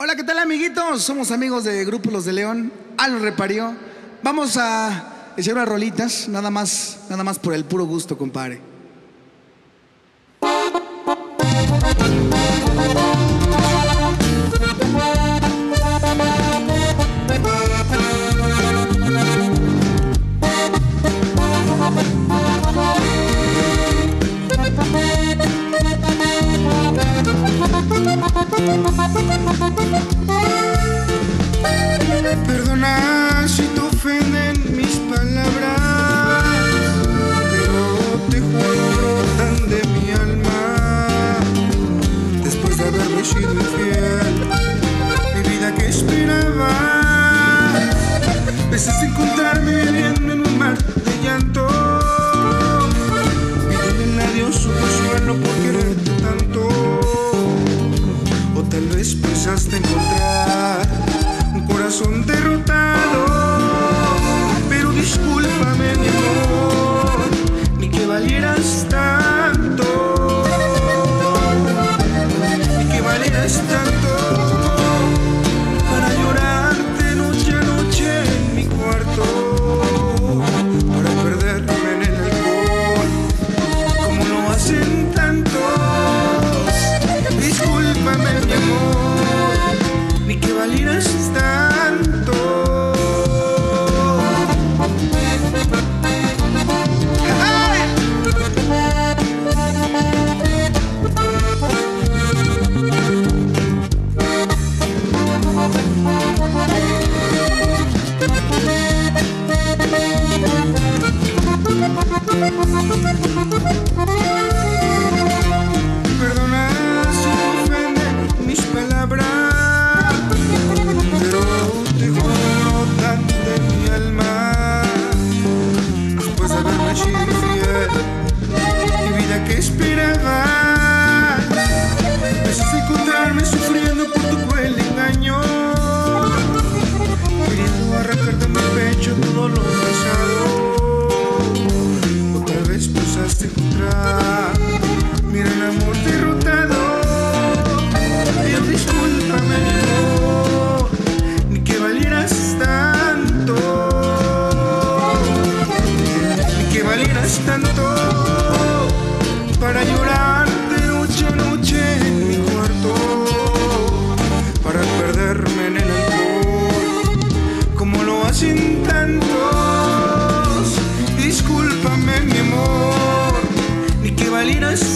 Hola, ¿qué tal amiguitos? Somos amigos de Grupo Los de León. Al reparió. Vamos a echar unas rolitas, nada más, nada más por el puro gusto, compadre. Perdona si te ofenden mis palabras, pero te juro brotan de mi alma. Después de haberme sido infiel, mi vida que esperaba, veces encontrarme viviendo Vez pensaste encontrar un corazón derrotado. Pero discúlpame, mi amor, ni que valieras tanto. Ni que valieras tanto Perdona si te ofenden mis palabras, pero te juro tan de mi alma. Después de haberme infiel, mi vida que esperaba, me haces encontrarme sufriendo por tu cruel engaño, queriendo arrancar de pecho todo lo perderme en el alcohol, como lo hacen tantos. Discúlpame, mi amor, ni que valieras